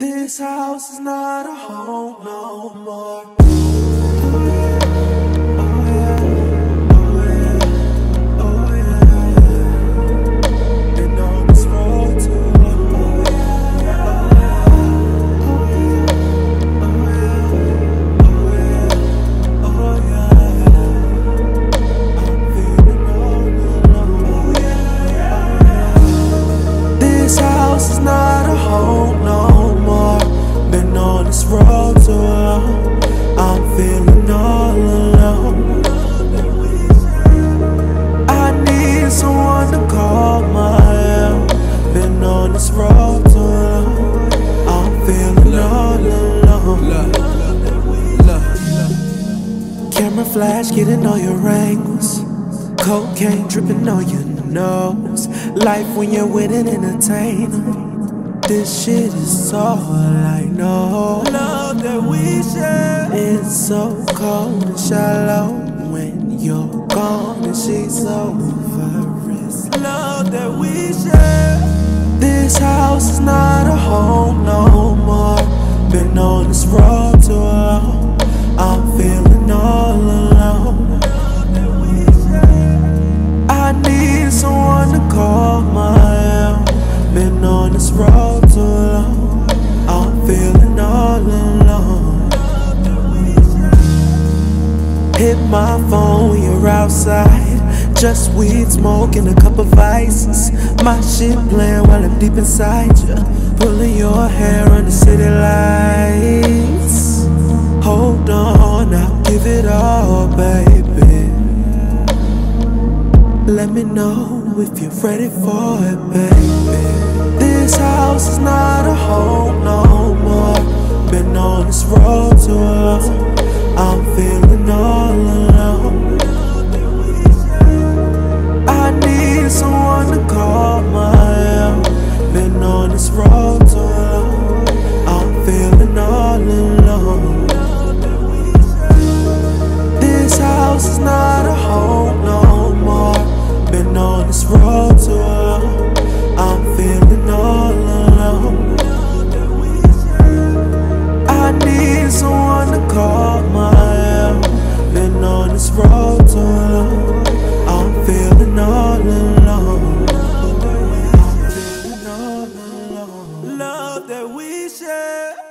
This house is not a home no more. Flash getting all your angles. Cocaine dripping on your nose. Life when you're with an entertainer. This shit is all I know. Love that we share. It's so cold and shallow when you're gone and she's over. It's love that we share. This house is not a home no more. Been on this road too long. My phone you're outside. Just weed smoking a cup of ices. My shit playing while I'm deep inside you. Pulling your hair under city lights. Hold on, I'll give it all, baby. Let me know if you're ready for it, baby. This house is not a home no more. Been on this road too long. I'm feeling all alone. love that we share. Eh?